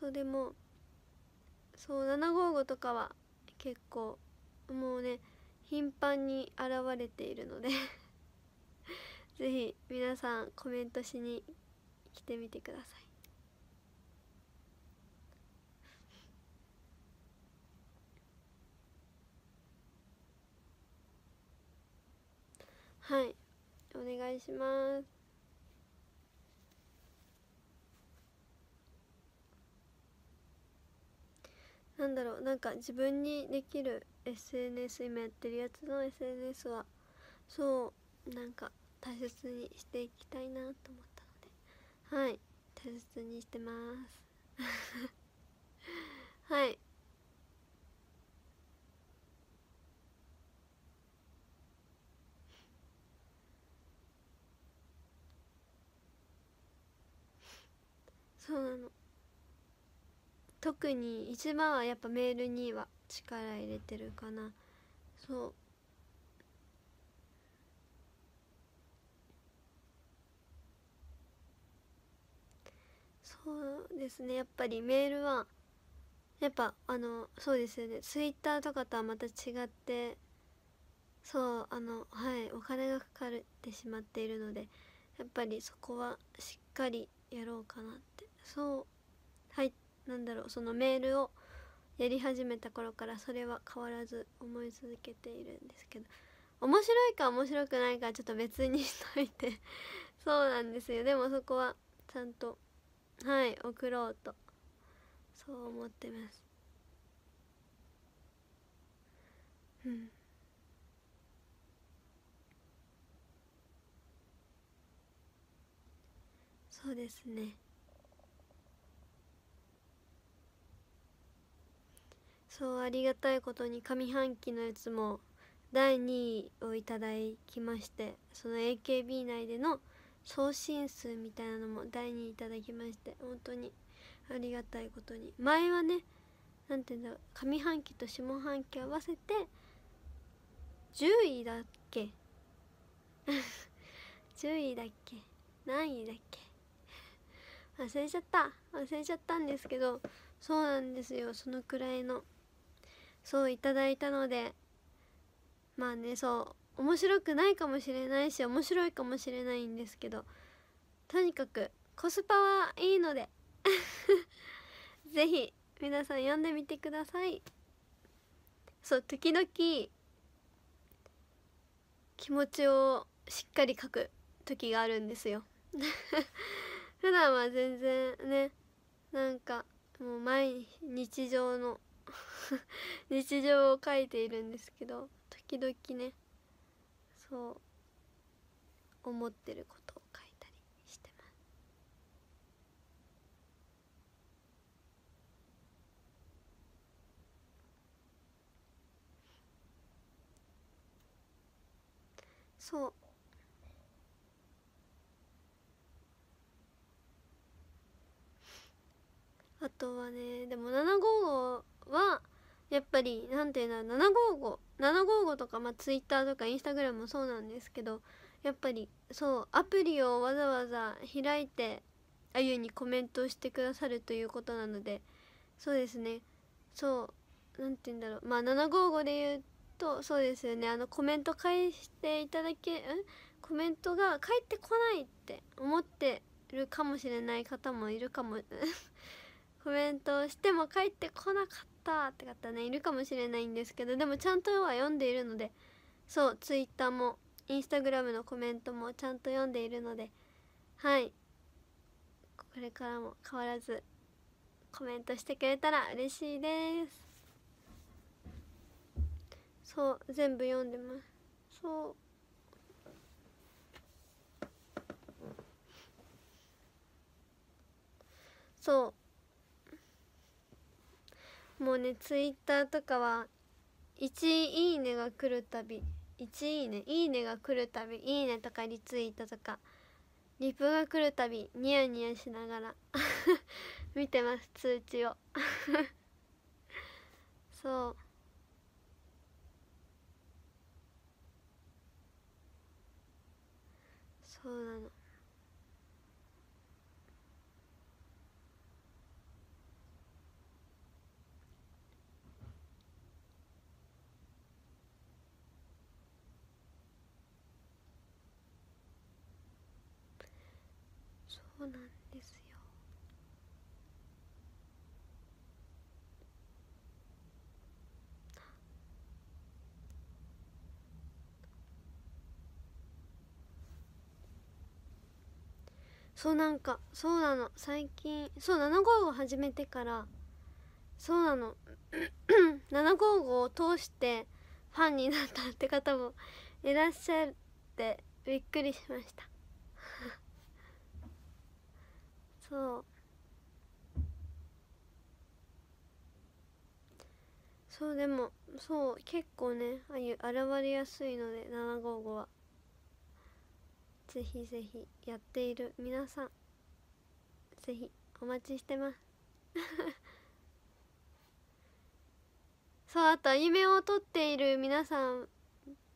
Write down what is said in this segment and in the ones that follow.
そうでもそう755とかは結構もうね頻繁に現れているので ぜひ皆さんコメントしに来てみてください。はいお願いします。なんだろうなんか自分にできる SNS 今やってるやつの SNS はそうなんか大切にしていきたいなと思ったので。はい大切にしてます。はい。そうなの。特に一番はやっぱメールには力入れてるかな。そう。そうですね。やっぱりメールはやっぱあのそうですよね。ツイッターとかとはまた違ってそうあのはいお金がかかってしまっているのでやっぱりそこはしっかりやろうかなって。そう。はい。なんだろうそのメールをやり始めた頃からそれは変わらず思い続けているんですけど面白いか面白くないかちょっと別にしといて。そうなんですよ。でもそこはちゃんとはい送ろうと。そう思ってます。うん。そうですね。そうありがたいことに上半期のやつも第2位をいただきましてその AKB 内での送信数みたいなのも第2位いただきまして本当にありがたいことに。前はね何て言うんだろう上半期と下半期合わせて10位だっけ？10位だっけ？何位だっけ？忘れちゃった。忘れちゃったんですけどそうなんですよ。そのくらいのそういただいたのでまあねそう面白くないかもしれないし面白いかもしれないんですけどとにかくコスパはいいので 是非皆さん読んでみてください。そう時々気持ちをしっかり書く時があるんですよ。普段は全然ねなんかもう毎日常の 日常を書いているんですけど時々ねそう思ってることを書いたりしてます。そう。あとはねでも755はやっぱりなんていう755755とかまあツイッターとかインスタグラムもそうなんですけどやっぱりそうアプリをわざわざ開いてあゆにコメントをしてくださるということなのでそうですね。そうなんて言うんだろうまあ755で言うとそうですよね。あのコメント返していただけん？コメントが返ってこないって思ってるかもしれない方もいるかも。コメントしても返ってこなかったって方ねいるかもしれないんですけどでもちゃんとは読んでいるのでそうツイッターもインスタグラムのコメントもちゃんと読んでいるのではい。これからも変わらずコメントしてくれたら嬉しいです。そう全部読んでます。そう。そう。もうねツイッターとかは1いいねが来るたび1いいねいいねが来るたびいいねとかリツイートとかリプが来るたびニヤニヤしながら 見てます通知を。そう。そうなの。そうなんですよ。そうなんかそうなの。最近そう755始めてからそうなの。755を通してファンになったって方もいらっしゃってびっくりしました。そう。そうでもそう結構ねああいう現れやすいので755は。ぜひぜひやっている皆さんぜひお待ちしてます。そうあと夢を取っている皆さん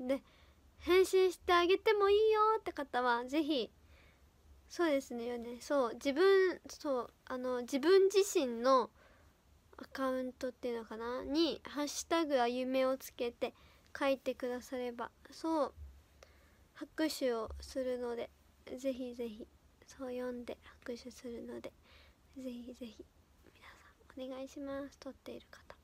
で返信してあげてもいいよって方はぜひそうですねよね。そう自分そうあの自分自身のアカウントっていうのかな？に「ハッシュタグあゆめ」をつけて書いてくださればそう拍手をするのでぜひぜひそう読んで拍手するのでぜひぜひ皆さんお願いします。撮っている方。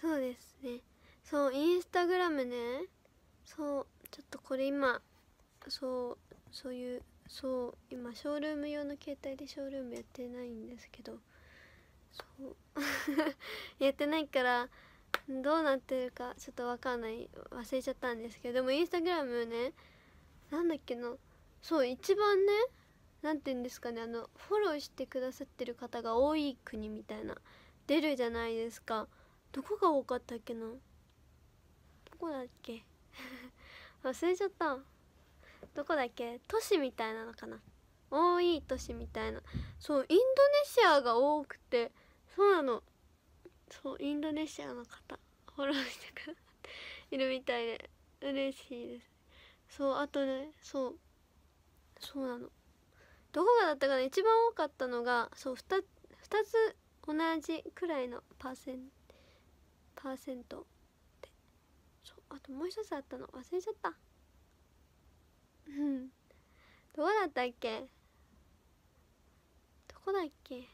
そうですね。そうインスタグラムね。そうちょっとこれ今そうそういうそう今ショールーム用の携帯でショールームやってないんですけどそう。やってないからどうなってるかちょっとわかんない。忘れちゃったんですけどでもインスタグラムねなんだっけな。そう一番ねなんて言うんですかねあのフォローしてくださってる方が多い国みたいな。出るじゃないですか。どこが多かったっけな？どこだっけ？忘れちゃった。どこだっけ？都市みたいなのかな？多い都市みたいな。そうインドネシアが多くてそうなの。そうインドネシアの方。フォローしてくださいるみたいで嬉しいです。そうあとねそうそうなの。どこがだったかな？一番多かったのがそう 2, 2つ同じくらいのパーセント。パーセント。でそうあともう一つあったの。忘れちゃった。うん。どこだったっけ？どこだっけ？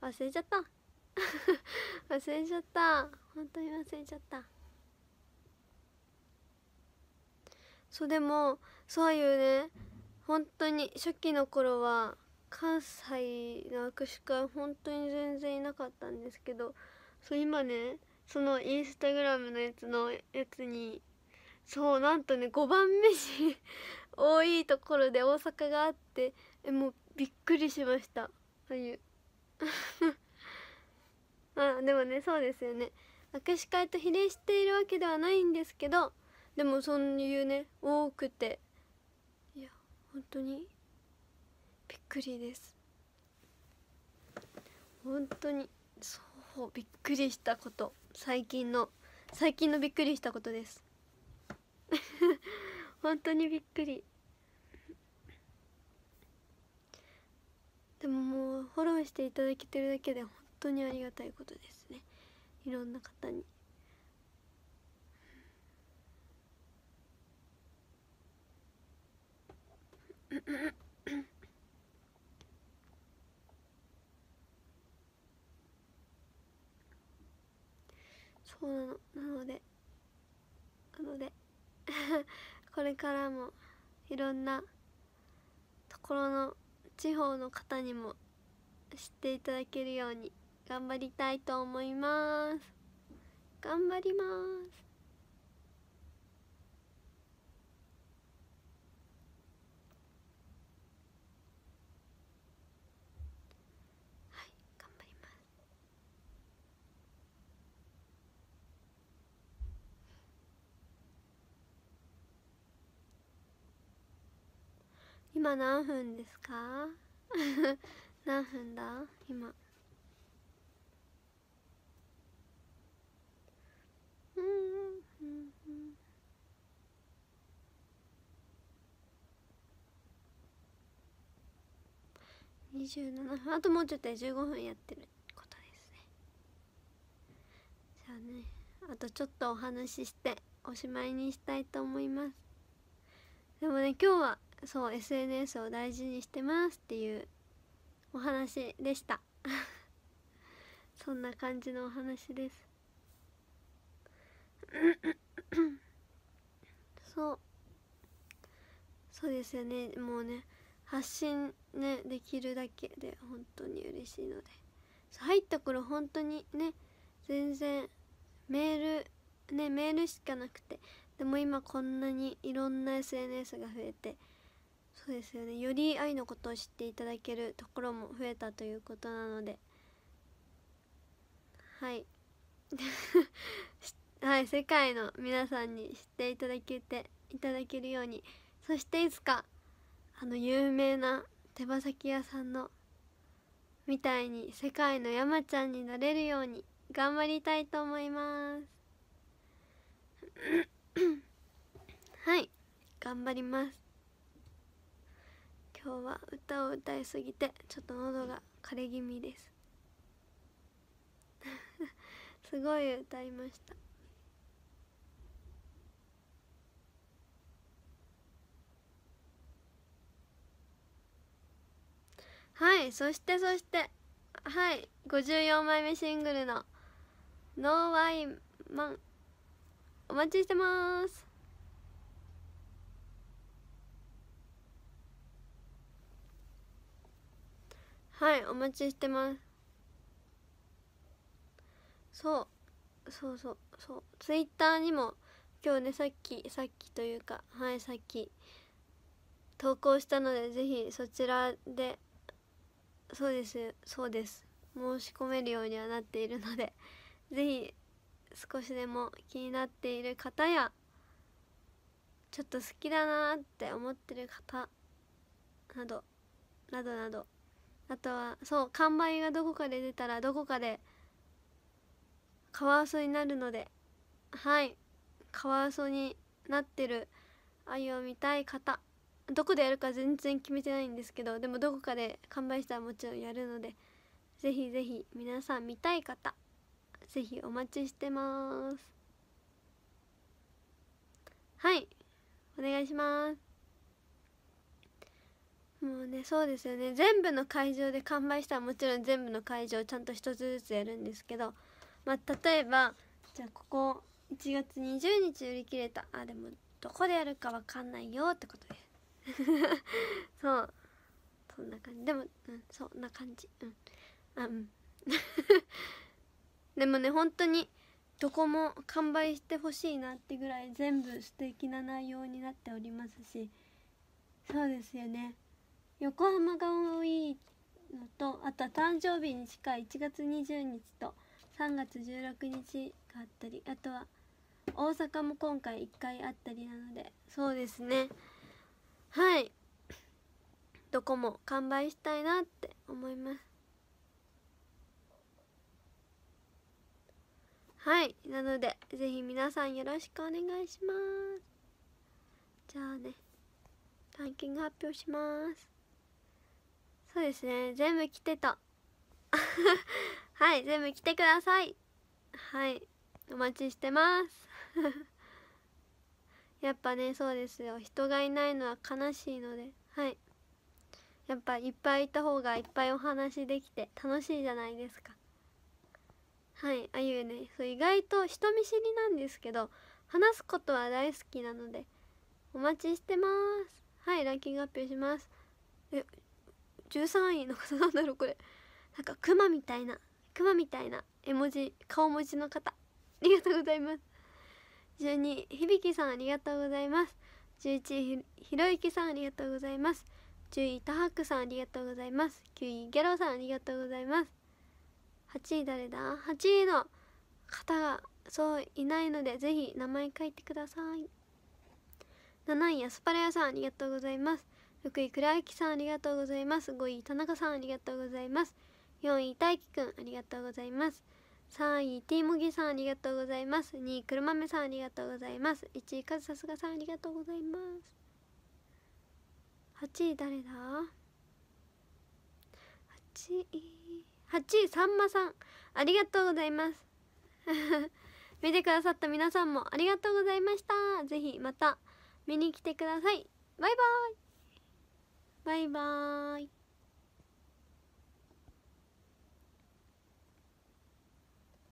忘れちゃった。忘れちゃった。本当に忘れちゃった。そうでもそういうね本当に初期の頃は関西の握手会本当に全然いなかったんですけどそう今ねそのインスタグラムのやつのやつにそうなんとね5番目に多いところで大阪があってえもうびっくりしました。ああいう。あでもねそうですよね。握手会と比例しているわけではないんですけどでもそういうね多くて。いや本当にびっくりです。本当にそう。びっくりしたこと。最近の最近のびっくりしたことです。本当にびっくり。でももうフォローしていただけてるだけで本当にありがたいことですね。いろんな方に。そうなのなのでなので これからもいろんなところの地方の方にも知っていただけるように頑張りたいと思います。頑張ります。今何分ですか？何分だ？今。27分あともうちょっとで15分やってることですね。じゃあねあとちょっとお話ししておしまいにしたいと思います。でもね今日はそう SNS を大事にしてますっていうお話でした。そんな感じのお話です。そう。そうですよね。もうね発信ねできるだけで本当に嬉しいので。入った頃本当にね全然メールねメールしかなくて。でも今こんなにいろんな SNS が増えてそうですよね。より愛のことを知っていただけるところも増えたということなので。はい。はい。世界の皆さんに知っていただけていただけるように。そしていつかあの有名な手羽先屋さんのみたいに世界の山ちゃんになれるように頑張りたいと思います。はい。頑張ります。今日は歌を歌いすぎてちょっと喉が枯れ気味です。すごい歌いました。はいそしてそしてはい54枚目シングルの「ノーワイマン」お待ちしてます。はいお待ちしてます。そうそうそうそう。ツイッターにも今日ねさっきさっきというかはいさっき投稿したのでぜひそちらでそうですそうです。申し込めるようにはなっているので 是非少しでも気になっている方やちょっと好きだなって思ってる方などなどなど。あとはそう完売がどこかで出たらどこかでカワウソになるのではい。カワウソになってる愛を見たい方。どこでやるか全然決めてないんですけどでもどこかで完売したらもちろんやるのでぜひぜひ皆さん見たい方ぜひお待ちしてます。はい。お願いします。もうねそうですよね。全部の会場で完売したらもちろん全部の会場ちゃんと一つずつやるんですけどまあ例えばじゃあここ1月20日売り切れた。あでもどこでやるかわかんないよってことで。す そう。そんな感じ。でもうんそんな感じ。うん。あうん。でもね本当にどこも完売してほしいなってぐらい全部素敵な内容になっておりますしそうですよね。横浜が多いのとあとは誕生日に近い1月20日と3月16日があったりあとは大阪も今回1回あったりなのでそうですね。はい。どこも完売したいなって思います。はい。なのでぜひ皆さんよろしくお願いします。じゃあねランキング発表します。そうですね。全部来てた。はい。全部来てください。はい。お待ちしてます。やっぱねそうですよ。人がいないのは悲しいので。はい。やっぱいっぱいいた方がいっぱいお話できて楽しいじゃないですか。はい。あゆねそう意外と人見知りなんですけど話すことは大好きなのでお待ちしてます。はい。ランキング発表します。え13位の方なんだろうこれ。なんかクマみたいなクマみたいな絵文字顔文字の方。ありがとうございます。12響さんありがとうございます。11位ひろゆきさんありがとうございます。10位タハクさんありがとうございます。9位ギャロさんありがとうございます。8位誰だ？8位の方がそういないのでぜひ名前書いてください。7位アスパラ屋さんありがとうございます。6位倉明さんありがとうございます。5位田中さんありがとうございます。4位大輝くんありがとうございます。3位ティーモギさんありがとうございます。2位くるまめさんありがとうございます。1位かずさすがさんありがとうございます。8位誰だ？8位8位さんまさんありがとうございます。見てくださった皆さんもありがとうございました。ぜひまた見に来てください。バイバイ。バイバーイ。